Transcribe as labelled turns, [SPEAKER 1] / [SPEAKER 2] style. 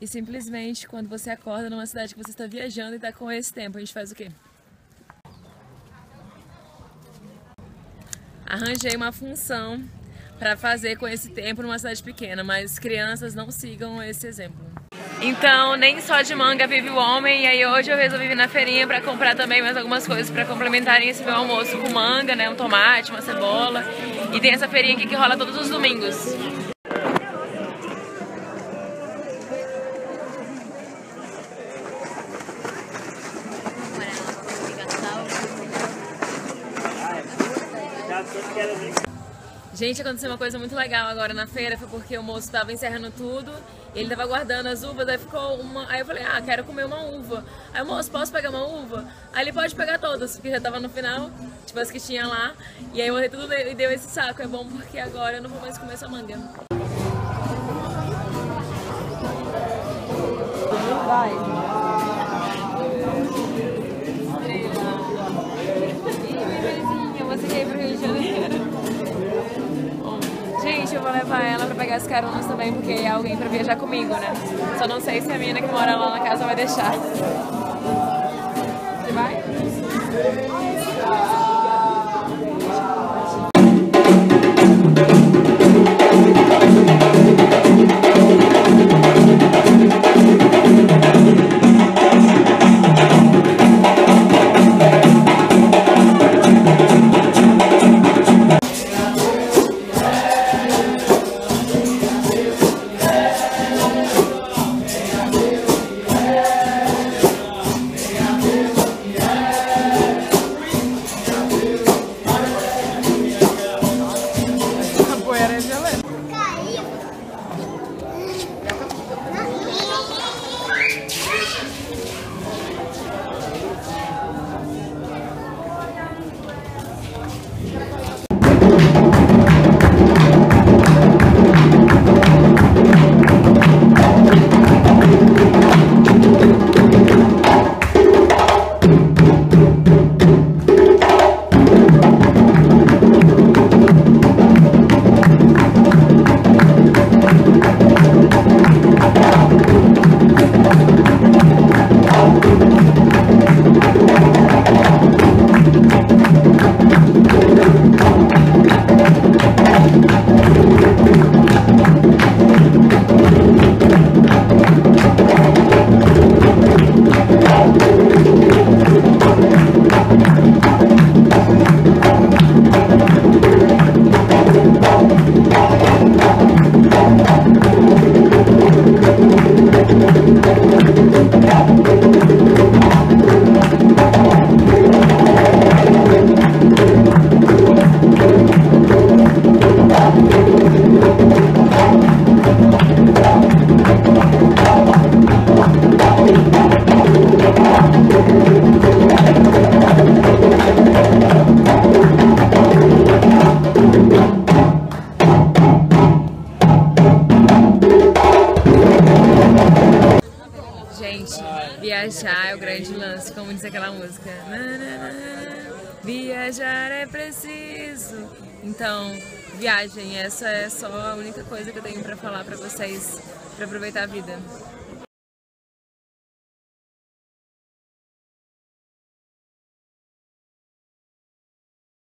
[SPEAKER 1] E simplesmente quando você acorda numa cidade que você está viajando e está com esse tempo, a gente faz o quê? Arranjei uma função para fazer com esse tempo numa cidade pequena, mas crianças não sigam esse exemplo. Então, nem só de manga vive o homem, e aí hoje eu resolvi vir na feirinha para comprar também mais algumas coisas para complementarem esse meu almoço com manga, né, um tomate, uma cebola. E tem essa feirinha aqui que rola todos os domingos. Gente, aconteceu uma coisa muito legal agora na feira, foi porque o moço estava encerrando tudo, ele estava guardando as uvas, aí ficou uma. Aí eu falei, ah, quero comer uma uva. Aí o moço, posso pegar uma uva? Aí ele pode pegar todas, porque já estava no final, tipo as que tinha lá. E aí eu botei tudo nele e deu esse saco. É bom porque agora eu não vou mais comer essa manga. Vai. Pegar as caronas também, porque é alguém pra viajar comigo, né? Só não sei se a menina que mora lá na casa vai deixar. Você vai? É violento. Gente, viajar é o grande lance, como diz aquela música. Viajar é preciso. Então, viagem, essa é só a única coisa que eu tenho para falar para vocês para aproveitar a vida.